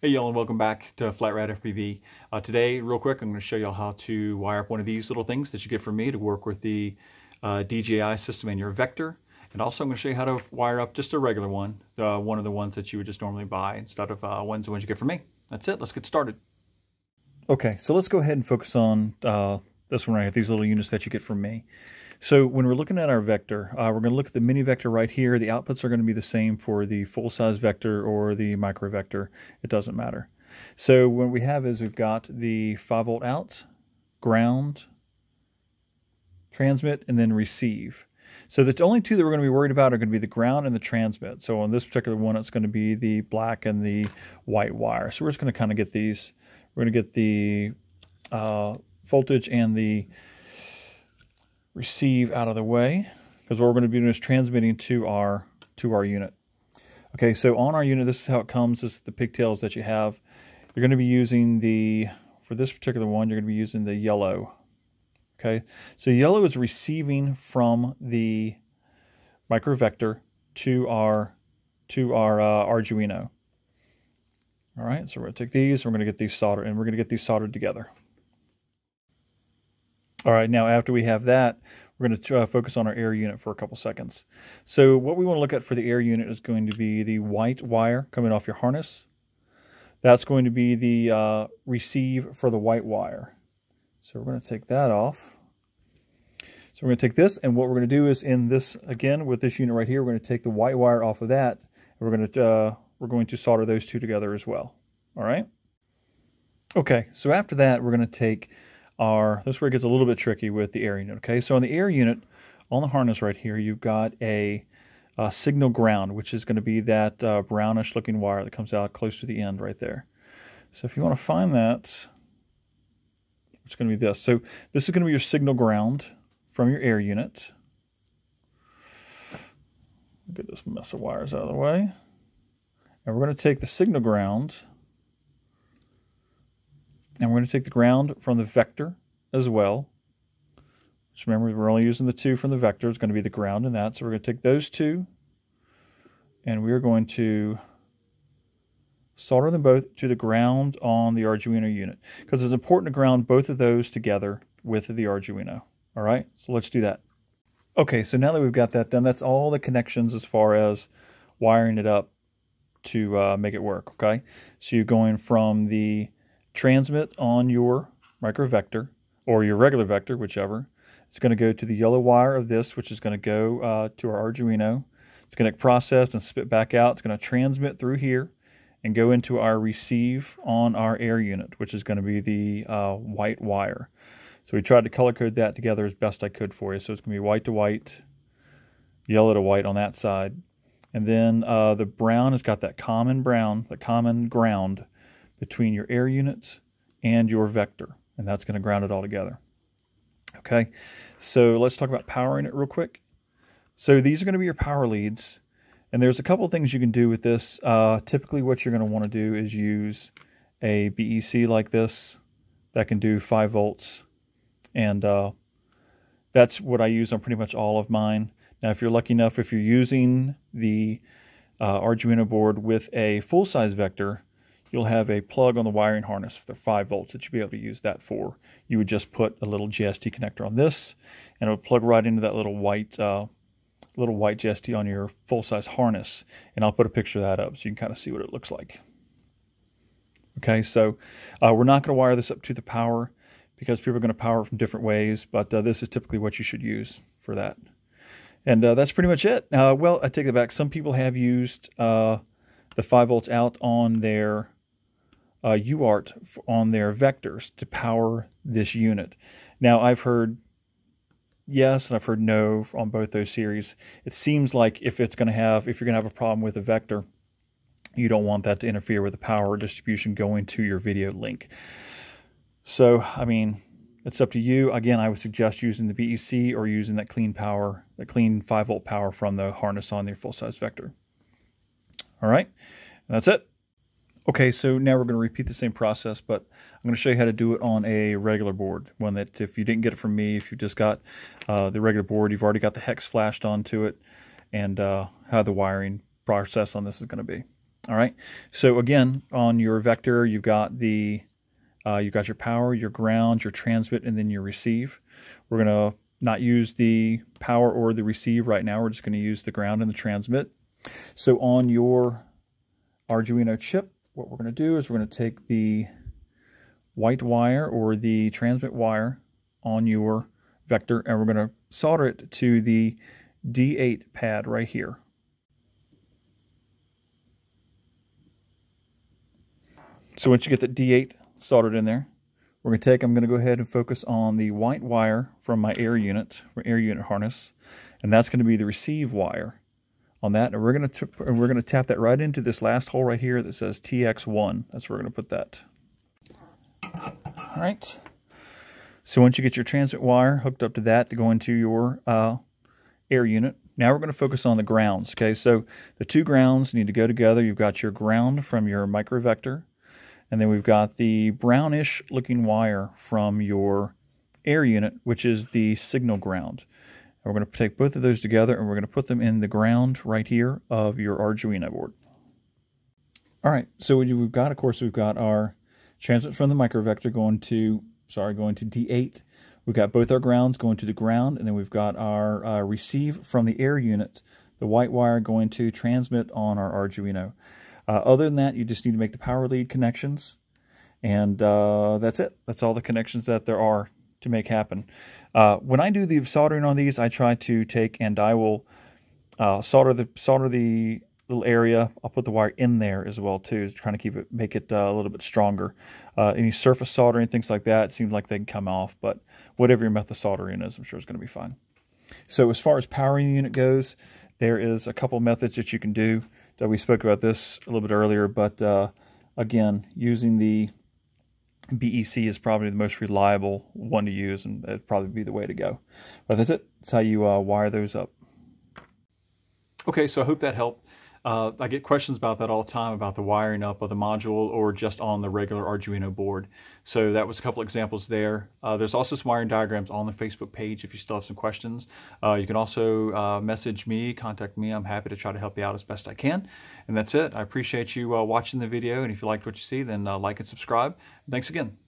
Hey y'all and welcome back to FlatRat FPV. Uh, today, real quick, I'm going to show y'all how to wire up one of these little things that you get from me to work with the uh, DJI system and your vector. And also I'm going to show you how to wire up just a regular one, uh, one of the ones that you would just normally buy instead of uh, ones the ones you get from me. That's it, let's get started. Okay, so let's go ahead and focus on uh, this one right here, these little units that you get from me. So when we're looking at our vector, uh, we're going to look at the mini vector right here. The outputs are going to be the same for the full-size vector or the micro vector. It doesn't matter. So what we have is we've got the 5 volt out, ground, transmit, and then receive. So the only two that we're going to be worried about are going to be the ground and the transmit. So on this particular one, it's going to be the black and the white wire. So we're just going to kind of get these. We're going to get the uh, voltage and the receive out of the way because what we're going to be doing is transmitting to our to our unit. Okay, so on our unit, this is how it comes. This is the pigtails that you have. You're going to be using the, for this particular one, you're going to be using the yellow. Okay, so yellow is receiving from the microvector to our to our uh, Arduino. All right, so we're going to take these, we're going to get these soldered, and we're going to get these soldered together. All right, now after we have that, we're going to uh, focus on our air unit for a couple seconds. So what we want to look at for the air unit is going to be the white wire coming off your harness. That's going to be the uh, receive for the white wire. So we're going to take that off. So we're going to take this, and what we're going to do is in this, again, with this unit right here, we're going to take the white wire off of that, and we're going to, uh, we're going to solder those two together as well. All right? Okay, so after that, we're going to take are, this where it gets a little bit tricky with the air unit, okay? So on the air unit, on the harness right here, you've got a, a signal ground, which is going to be that uh, brownish looking wire that comes out close to the end right there. So if you want to find that, it's going to be this. So this is going to be your signal ground from your air unit. Get this mess of wires out of the way. And we're going to take the signal ground and we're going to take the ground from the vector as well. So remember, we're only using the two from the vector. It's going to be the ground and that. So we're going to take those two, and we're going to solder them both to the ground on the Arduino unit. Because it's important to ground both of those together with the Arduino. All right, so let's do that. Okay, so now that we've got that done, that's all the connections as far as wiring it up to uh, make it work, okay? So you're going from the transmit on your microvector or your regular vector, whichever. It's going to go to the yellow wire of this, which is going to go uh, to our Arduino. It's going to process and spit back out. It's going to transmit through here and go into our receive on our air unit, which is going to be the uh, white wire. So we tried to color code that together as best I could for you. So it's going to be white to white, yellow to white on that side. And then uh, the brown has got that common brown, the common ground between your air units and your vector, and that's going to ground it all together. Okay, so let's talk about powering it real quick. So these are going to be your power leads, and there's a couple things you can do with this. Uh, typically, what you're going to want to do is use a BEC like this that can do 5 volts, and uh, that's what I use on pretty much all of mine. Now, if you're lucky enough, if you're using the uh, Arduino board with a full-size vector, you'll have a plug on the wiring harness for the 5 volts that you'll be able to use that for. You would just put a little JST connector on this, and it would plug right into that little white uh, little white JST on your full-size harness. And I'll put a picture of that up so you can kind of see what it looks like. Okay, so uh, we're not going to wire this up to the power because people are going to power from different ways, but uh, this is typically what you should use for that. And uh, that's pretty much it. Uh, well, I take it back. Some people have used uh, the 5 volts out on their uh, UART on their vectors to power this unit. Now, I've heard yes and I've heard no on both those series. It seems like if it's going to have, if you're going to have a problem with a vector, you don't want that to interfere with the power distribution going to your video link. So, I mean, it's up to you. Again, I would suggest using the BEC or using that clean power, the clean 5 volt power from the harness on your full size vector. All right, and that's it. Okay, so now we're going to repeat the same process, but I'm going to show you how to do it on a regular board. One that if you didn't get it from me, if you just got uh, the regular board, you've already got the hex flashed onto it, and uh, how the wiring process on this is going to be. All right. So again, on your vector, you've got the uh, you've got your power, your ground, your transmit, and then your receive. We're going to not use the power or the receive right now. We're just going to use the ground and the transmit. So on your Arduino chip, what we're going to do is we're going to take the white wire or the transmit wire on your vector and we're going to solder it to the D8 pad right here. So once you get the D8 soldered in there, we're going to take, I'm going to go ahead and focus on the white wire from my air unit, air unit harness, and that's going to be the receive wire on that. And we're going to and we're going to tap that right into this last hole right here that says TX1. That's where we're going to put that. All right. So once you get your transmit wire hooked up to that to go into your uh, air unit, now we're going to focus on the grounds. Okay, so the two grounds need to go together. You've got your ground from your microvector, and then we've got the brownish looking wire from your air unit, which is the signal ground. And we're going to take both of those together and we're going to put them in the ground right here of your Arduino board. All right, so we've got, of course, we've got our transmit from the microvector going to, sorry, going to D8. We've got both our grounds going to the ground, and then we've got our uh, receive from the air unit, the white wire going to transmit on our Arduino. Uh, other than that, you just need to make the power lead connections, and uh, that's it. That's all the connections that there are to make happen. Uh, when I do the soldering on these, I try to take and I will uh, solder the solder the little area. I'll put the wire in there as well too, trying to keep it make it uh, a little bit stronger. Uh, any surface soldering, things like that, seems like they can come off, but whatever your method of soldering is, I'm sure it's going to be fine. So as far as powering the unit goes, there is a couple methods that you can do. That we spoke about this a little bit earlier, but uh, again, using the BEC is probably the most reliable one to use, and it'd probably be the way to go. But that's it. That's how you uh, wire those up. Okay, so I hope that helped. Uh, I get questions about that all the time about the wiring up of the module or just on the regular Arduino board. So that was a couple examples there. Uh, there's also some wiring diagrams on the Facebook page if you still have some questions. Uh, you can also uh, message me, contact me. I'm happy to try to help you out as best I can. And that's it. I appreciate you uh, watching the video. And if you liked what you see, then uh, like and subscribe. Thanks again.